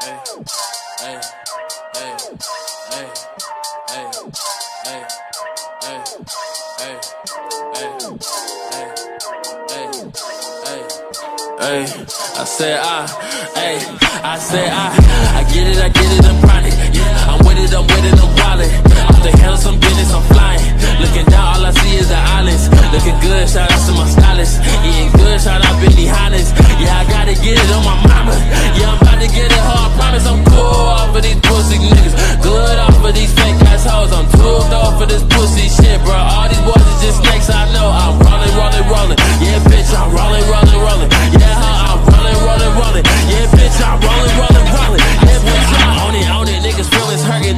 hey, hey, hey, hey, hey, hey, hey, hey, hey, hey, hey, I said I, hey, I said I, I get it, I get it, I'm chronic. Yeah, I'm with it, I'm with it, I'm wallet. Off the hell, some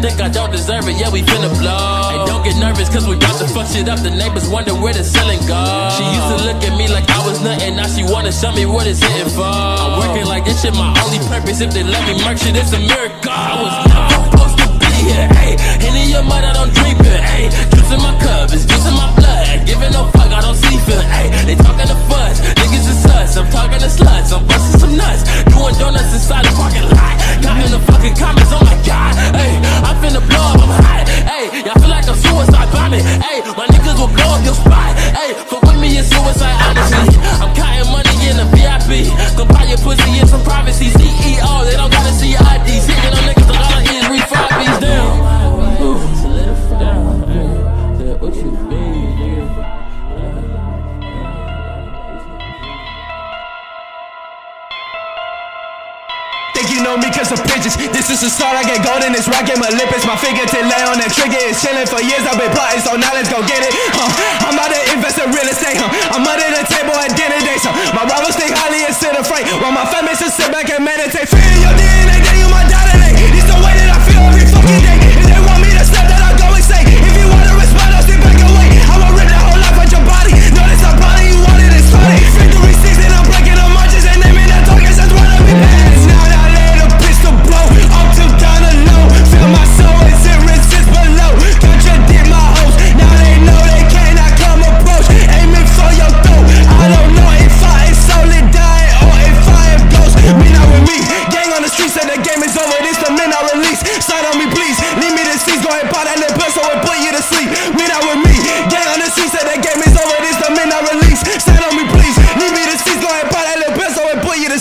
think I don't deserve it. Yeah, we finna blow. Hey, don't get nervous, cause we about to fuck shit up. The neighbors wonder where the ceiling go. She used to look at me like I was nothing. Now she wanna show me what it's hitting for. I'm working like this shit my only purpose. If they let me murk shit, it's a miracle. I was never supposed to be here. Hey, Henny your mother don't You know me cause of pictures. This is the start, I get golden, it's rockin' my lippets. My finger to lay on that trigger, it's chillin' for years. I've been plotting, so now let's go get it. Huh.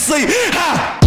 哈。